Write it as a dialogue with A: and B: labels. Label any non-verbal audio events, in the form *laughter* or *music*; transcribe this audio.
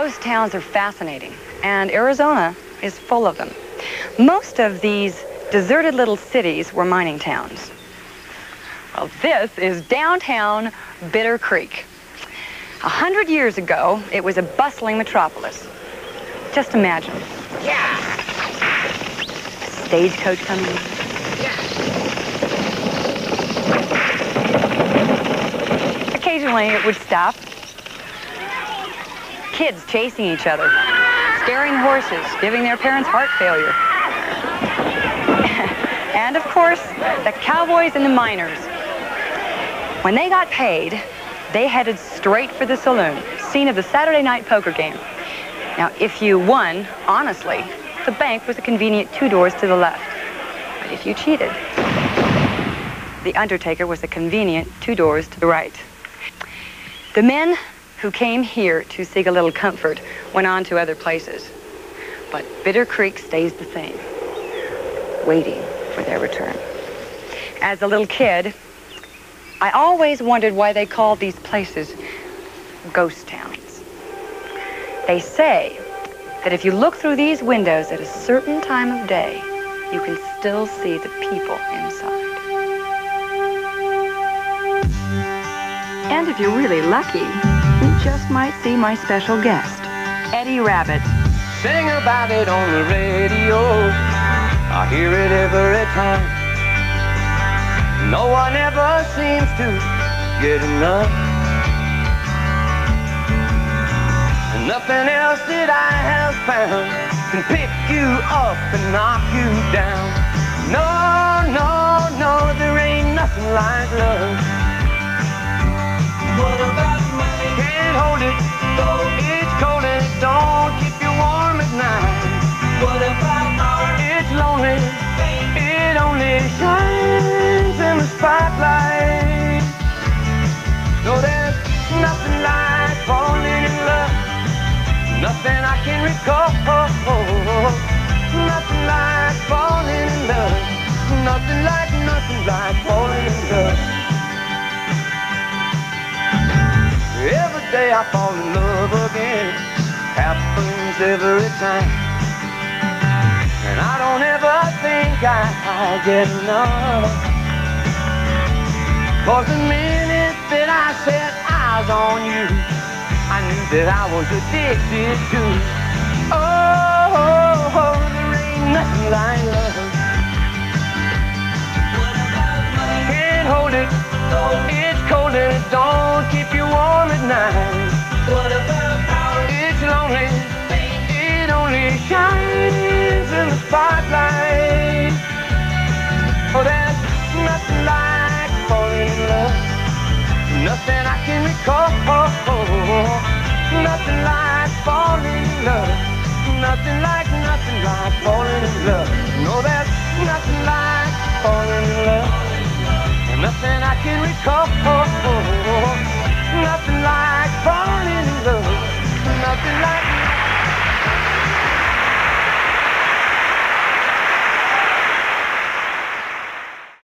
A: Ghost towns are fascinating, and Arizona is full of them. Most of these deserted little cities were mining towns. Well, this is downtown Bitter Creek. A hundred years ago, it was a bustling metropolis. Just imagine.
B: Yeah.
A: Stagecoach coming in. Occasionally, it would stop. Kids chasing each other, scaring horses, giving their parents heart failure. *laughs* and of course, the cowboys and the miners. When they got paid, they headed straight for the saloon, scene of the Saturday night poker game. Now, if you won, honestly, the bank was a convenient two doors to the left. But if you cheated, the undertaker was a convenient two doors to the right. The men who came here to seek a little comfort went on to other places. But Bitter Creek stays the same, waiting for their return. As a little kid, I always wondered why they called these places ghost towns. They say that if you look through these windows at a certain time of day, you can still see the people inside. And if you're really lucky, you just might see my special guest, Eddie Rabbitt.
C: Sing about it on the radio. I hear it every time. No one ever seems to get enough. Nothing else that I have found can pick you up and knock you down. No, no, no, there ain't nothing like love. I recall. Nothing like falling in love. Nothing like, nothing like falling in love. Every day I fall in love again. Happens every time. And I don't ever think I get enough. Cause the minute that I set eyes on you, I knew that I was addicted to. Oh, there ain't nothing like love. Can't hold it. It's cold and it don't keep you warm at night. It's lonely. It only shines in the spotlight. Oh, there's nothing like falling in love. Nothing I can recall. Nothing like falling in love nothing like, nothing like falling in love. No, there's nothing like falling in love. Nothing I can recall. Nothing like falling